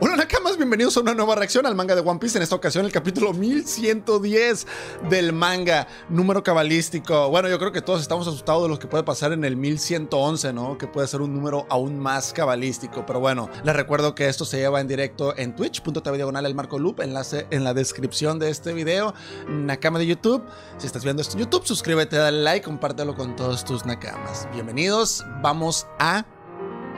Hola Nakamas, bienvenidos a una nueva reacción al manga de One Piece. En esta ocasión, el capítulo 1110 del manga, número cabalístico. Bueno, yo creo que todos estamos asustados de lo que puede pasar en el 1111, ¿no? Que puede ser un número aún más cabalístico. Pero bueno, les recuerdo que esto se lleva en directo en twitch.tv diagonal el marco loop. Enlace en la descripción de este video. Nakama de YouTube. Si estás viendo esto en YouTube, suscríbete, dale like, compártelo con todos tus Nakamas. Bienvenidos, vamos a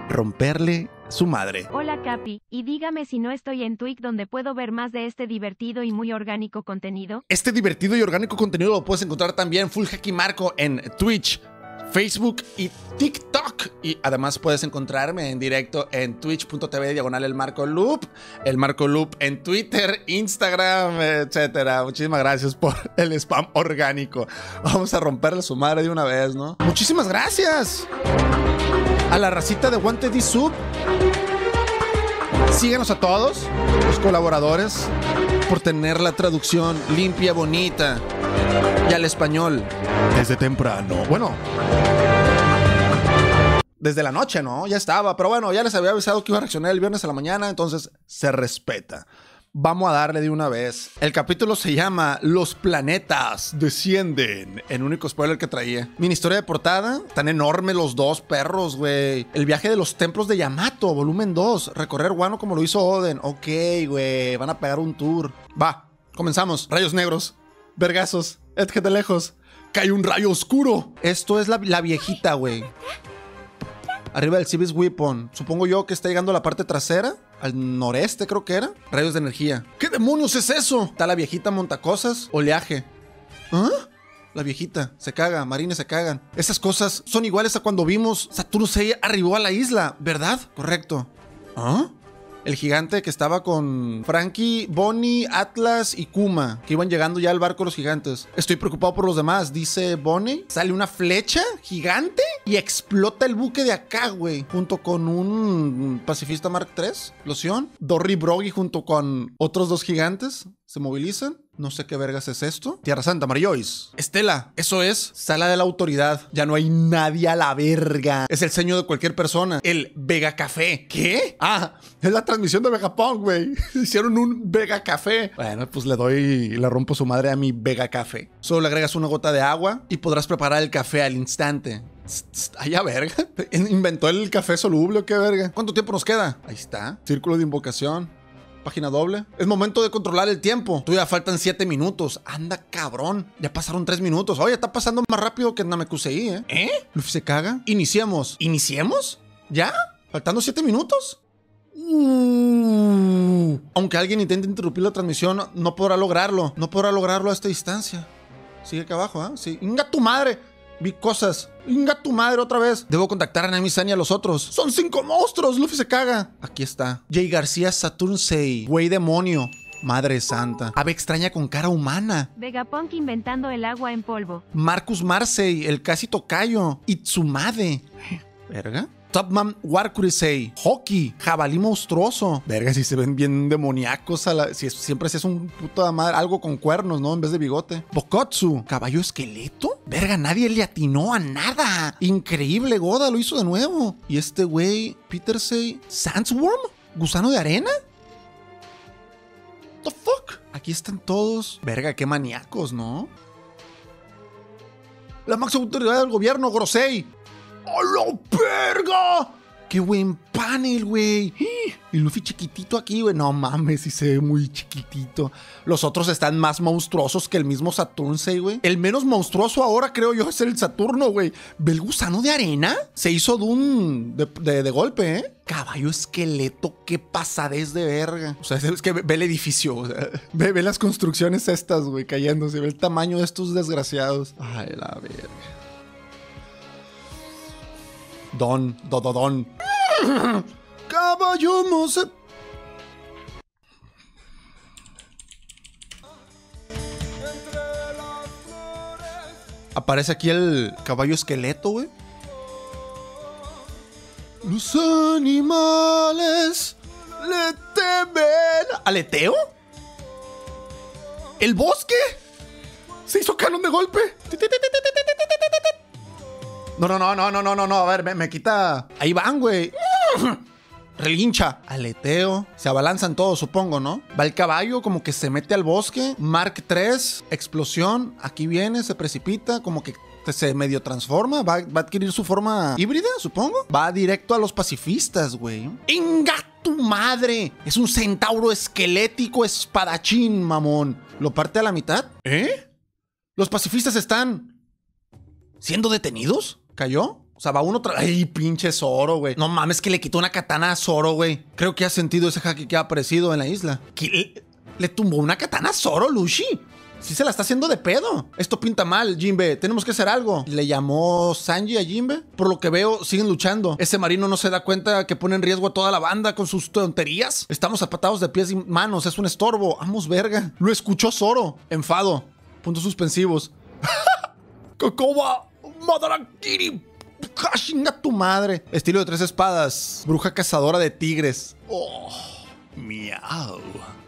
romperle su madre. Hola Capi, y dígame si no estoy en Twitch donde puedo ver más de este divertido y muy orgánico contenido. Este divertido y orgánico contenido lo puedes encontrar también Full Hacky Marco en Twitch, Facebook y TikTok. Y además puedes encontrarme en directo en twitch.tv diagonal el Marco Loop, el Marco Loop en Twitter, Instagram, etcétera. Muchísimas gracias por el spam orgánico. Vamos a romperle su madre de una vez, ¿no? Muchísimas gracias a la racita de Wanted y Sub. Síguenos a todos, los colaboradores, por tener la traducción limpia, bonita y al español desde temprano. Bueno, desde la noche, ¿no? Ya estaba, pero bueno, ya les había avisado que iba a reaccionar el viernes a la mañana, entonces se respeta. Vamos a darle de una vez. El capítulo se llama Los planetas descienden. El único spoiler que traía. Mini historia de portada. Tan enorme los dos perros, güey. El viaje de los templos de Yamato, volumen 2. Recorrer Guano como lo hizo Oden. Ok, güey. Van a pegar un tour. Va, comenzamos. Rayos negros. Vergazos. Edge de lejos. Cae un rayo oscuro. Esto es la, la viejita, güey. Arriba del Civis Weapon. Supongo yo que está llegando a la parte trasera. Al noreste, creo que era. Rayos de energía. ¿Qué demonios es eso? Está la viejita montacosas. Oleaje. ¿Ah? La viejita se caga, marines se cagan. Esas cosas son iguales a cuando vimos Saturno se arribó a la isla, ¿verdad? Correcto. ¿Ah? El gigante que estaba con Frankie, Bonnie, Atlas y Kuma, que iban llegando ya al barco los gigantes. Estoy preocupado por los demás, dice Bonnie. Sale una flecha gigante y explota el buque de acá, güey. Junto con un pacifista Mark III, loción. Dory Broggy junto con otros dos gigantes. Se movilizan. No sé qué vergas es esto. Tierra Santa, Marillois. Estela, eso es sala de la autoridad. Ya no hay nadie a la verga. Es el seño de cualquier persona. El Vega Café. ¿Qué? Ah, es la transmisión de Vegapunk, güey. Hicieron un Vega Café. Bueno, pues le doy le rompo su madre a mi Vega Café. Solo le agregas una gota de agua y podrás preparar el café al instante. Allá, verga. ¿Inventó el café soluble qué verga? ¿Cuánto tiempo nos queda? Ahí está. Círculo de invocación. Página doble. Es momento de controlar el tiempo. Todavía faltan 7 minutos. Anda, cabrón. Ya pasaron 3 minutos. Oye, está pasando más rápido que Namekusei, ¿eh? ¿Eh? Luffy se caga. Iniciamos. ¿Iniciemos? ¿Ya? ¿Faltando 7 minutos? Uh. Aunque alguien intente interrumpir la transmisión, no podrá lograrlo. No podrá lograrlo a esta distancia. Sigue acá abajo, ¿ah? ¿eh? Sí. ¡Inga tu madre! Vi cosas. ¡Inga tu madre otra vez! Debo contactar a Nami-san y a los otros. ¡Son cinco monstruos! Luffy se caga. Aquí está. Jay García Saturnsei. Güey demonio. Madre santa. Ave extraña con cara humana. Vegapunk inventando el agua en polvo. Marcus Marseille, el casi tocayo. Itsumade. ¿Verga? Topman Warkurisei, Hockey, Jabalí monstruoso. Verga, si se ven bien demoníacos. A la, si siempre si es un puto madre, algo con cuernos, ¿no? En vez de bigote. Bokotsu, caballo esqueleto. Verga, nadie le atinó a nada. Increíble, Goda lo hizo de nuevo. Y este güey, Petersey, Sandsworm, gusano de arena. The fuck? Aquí están todos. Verga, qué maníacos, ¿no? La máxima autoridad del gobierno, Grosei. ¡A la! ¡Qué buen panel, güey! Y Luffy chiquitito aquí, güey. No mames, sí se ve muy chiquitito. Los otros están más monstruosos que el mismo Saturnsei, güey. El menos monstruoso ahora, creo yo, es el Saturno, güey. ¿Ve el gusano de arena? Se hizo de un... de, de, de golpe, ¿eh? Caballo esqueleto, qué pasadez de verga. O sea, es que ve el edificio. O sea, ve, ve las construcciones estas, güey, cayéndose. Ve el tamaño de estos desgraciados. Ay, la verga. Don, Dododón. Caballo mose. Aparece aquí el caballo esqueleto, güey. Los animales le temen. ¿Aleteo? ¿El bosque? Se hizo canon de golpe. No, no, no, no, no, no, no, no. A ver, me, me quita. Ahí van, güey. relincha, aleteo, se abalanzan todos, supongo, ¿no? Va el caballo, como que se mete al bosque, Mark 3, explosión, aquí viene, se precipita, como que se medio transforma, va, va, a adquirir su forma híbrida, supongo. Va directo a los pacifistas, güey. ¡Inga tu madre! Es un centauro esquelético espadachín, mamón. ¿Lo parte a la mitad? ¿Eh? ¿Los pacifistas están siendo detenidos? ¿Cayó? O sea, va uno tras. ¡Ay, pinche Zoro, güey! No mames, que le quitó una katana a Zoro, güey. Creo que ha sentido ese jaque que ha aparecido en la isla. ¿Qué? ¿Le tumbó una katana a Zoro, Lushi? Sí se la está haciendo de pedo. Esto pinta mal, Jimbe. Tenemos que hacer algo. Le llamó Sanji a Jimbe. Por lo que veo, siguen luchando. Ese marino no se da cuenta que pone en riesgo a toda la banda con sus tonterías. Estamos apatados de pies y manos. Es un estorbo. Vamos, verga. Lo escuchó Zoro. Enfado. Puntos suspensivos. Kokoba. Madarakiri. Chinga tu madre. Estilo de tres espadas. Bruja cazadora de tigres. Oh. Miau.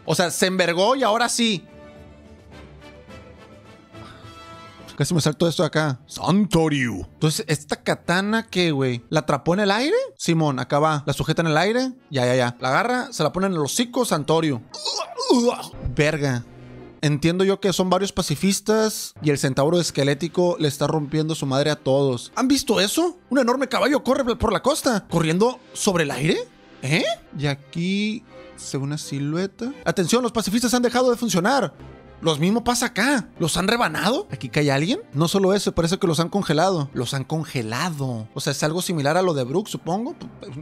O sea, se envergó y ahora sí. Casi me salto esto de acá. Santoriu. Entonces, ¿esta katana qué, güey? ¿La atrapó en el aire? Simón, acá va. La sujeta en el aire. Ya, ya, ya. La agarra, se la pone en el hocico, Santorio. Verga. Entiendo yo que son varios pacifistas y el centauro esquelético le está rompiendo su madre a todos. ¿Han visto eso? Un enorme caballo corre por la costa, corriendo sobre el aire. ¿Eh? Y aquí se ve una silueta. Atención, los pacifistas han dejado de funcionar. Los mismo pasa acá. ¿Los han rebanado? ¿Aquí cae alguien? No solo eso, parece que los han congelado. Los han congelado. O sea, es algo similar a lo de Brooke, supongo.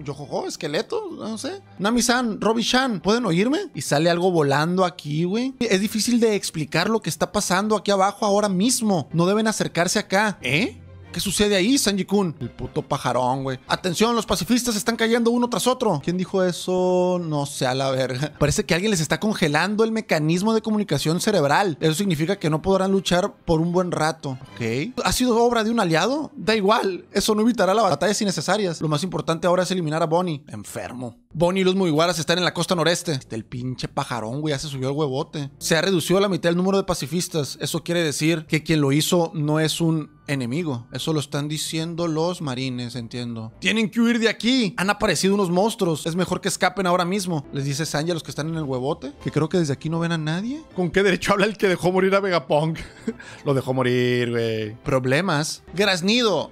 Yojojo, esqueleto, no sé. Nami-san, Robbie-chan, ¿pueden oírme? Y sale algo volando aquí, güey. Es difícil de explicar lo que está pasando aquí abajo ahora mismo. No deben acercarse acá. ¿Eh? ¿Qué sucede ahí, Sanji-kun? El puto pajarón, güey. Atención, los pacifistas están cayendo uno tras otro. ¿Quién dijo eso? No sé a la verga. Parece que alguien les está congelando el mecanismo de comunicación cerebral. Eso significa que no podrán luchar por un buen rato. Ok. ¿Ha sido obra de un aliado? Da igual. Eso no evitará las batallas innecesarias. Lo más importante ahora es eliminar a Bonnie. Enfermo. Bonnie y los Mugiwaras están en la costa noreste. Este, el pinche pajarón, güey, ya se subió el huevote. Se ha reducido a la mitad el número de pacifistas. Eso quiere decir que quien lo hizo no es un enemigo. Eso lo están diciendo los marines, entiendo. Tienen que huir de aquí. Han aparecido unos monstruos. Es mejor que escapen ahora mismo. Les dice Sanji a los que están en el huevote. Que creo que desde aquí no ven a nadie. ¿Con qué derecho habla el que dejó morir a Vegapunk? lo dejó morir, güey. Problemas. Graznido.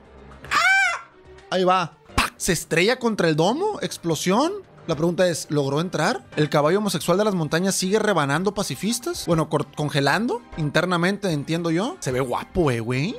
¡Ah! Ahí va. ¡Pac! Se estrella contra el domo. Explosión. La pregunta es, ¿logró entrar? ¿El caballo homosexual de las montañas sigue rebanando pacifistas? Bueno, congelando internamente, entiendo yo. Se ve guapo, eh, güey.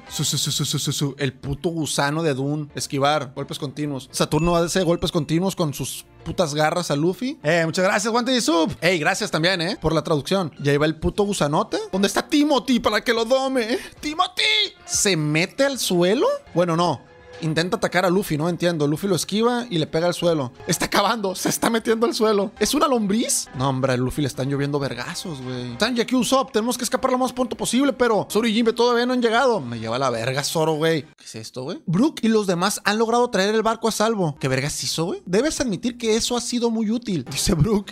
El puto gusano de Dune. Esquivar, golpes continuos. Saturno hace golpes continuos con sus putas garras a Luffy. Eh, muchas gracias, guante y sub. Ey, gracias también, eh, por la traducción. Ya iba el puto gusanote. ¿Dónde está Timothy para que lo dome? ¡Timothy! ¿Se mete al suelo? Bueno, no intenta atacar a Luffy, no entiendo. Luffy lo esquiva y le pega al suelo. Está acabando, se está metiendo al suelo. ¿Es una lombriz? No, hombre, a Luffy le están lloviendo vergazos, güey. Sanji, aquí Usopp, tenemos que escapar lo más pronto posible, pero Zoro y Jinbe todavía no han llegado. Me lleva la verga, Zoro, güey. ¿Qué es esto, güey? Brook y los demás han logrado traer el barco a salvo. ¿Qué vergas hizo, güey? Debes admitir que eso ha sido muy útil, dice Brook.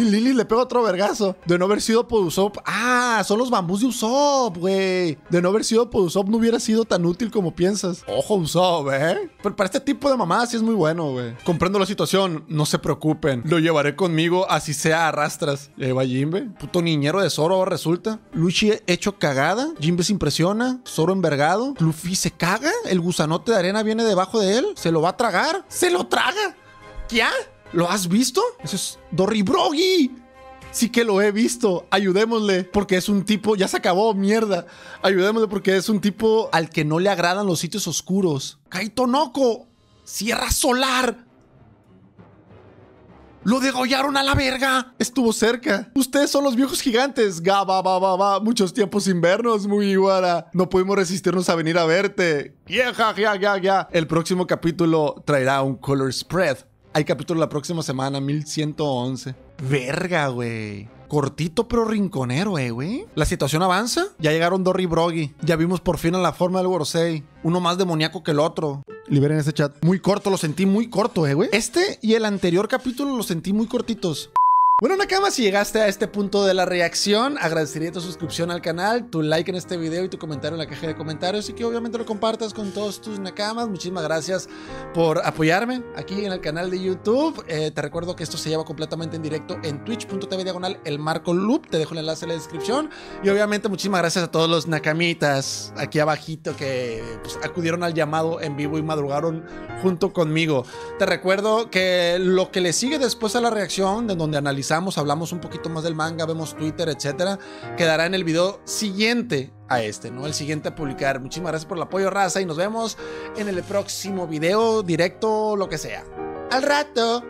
Y le pega otro vergazo. De no haber sido por Usopp. Ah, son los bambús de Usopp, güey. De no haber sido por Usopp no hubiera sido tan útil como piensas. Ojo, Usopp, ¿eh? Pero para este tipo de mamás sí es muy bueno, güey. Comprendo la situación. No se preocupen. Lo llevaré conmigo así sea arrastras. Lleva Jimbe. Puto niñero de Zoro resulta. Luchi hecho cagada. Jimbe se impresiona. Zoro envergado. Luffy se caga. El gusanote de arena viene debajo de él. Se lo va a tragar. ¡Se lo traga! ¿Qué? ¿Lo has visto? Eso es Doribrogi. Sí que lo he visto. Ayudémosle porque es un tipo, ya se acabó, mierda. Ayudémosle porque es un tipo al que no le agradan los sitios oscuros. Kaito Noko, Sierra Solar. Lo degollaron a la verga. Estuvo cerca. Ustedes son los viejos gigantes. Ga, va, va, va, va. Muchos tiempos sin vernos, muy iguara. No pudimos resistirnos a venir a verte. Ya, ya, ya, ya. El próximo capítulo traerá un color spread hay capítulo la próxima semana, 1111. Verga, güey. Cortito pero rinconero, eh, güey. La situación avanza. Ya llegaron Dory y Broggy. Ya vimos por fin a la forma del Gorosei. Uno más demoníaco que el otro. Liberen ese chat. Muy corto, lo sentí muy corto, eh, güey. Este y el anterior capítulo lo sentí muy cortitos. Bueno, Nakama, si llegaste a este punto de la reacción, agradecería tu suscripción al canal, tu like en este video y tu comentario en la caja de comentarios y que obviamente lo compartas con todos tus Nakamas. Muchísimas gracias por apoyarme aquí en el canal de YouTube. Eh, te recuerdo que esto se lleva completamente en directo en twitch.tv diagonal el marco loop. Te dejo el enlace en la descripción. Y obviamente muchísimas gracias a todos los Nakamitas aquí abajito que pues, acudieron al llamado en vivo y madrugaron junto conmigo. Te recuerdo que lo que le sigue después a la reacción, de donde analizamos hablamos un poquito más del manga, vemos Twitter, etcétera, quedará en el video siguiente a este, ¿no? El siguiente a publicar. Muchísimas gracias por el apoyo, raza, y nos vemos en el próximo video, directo, lo que sea. ¡Al rato!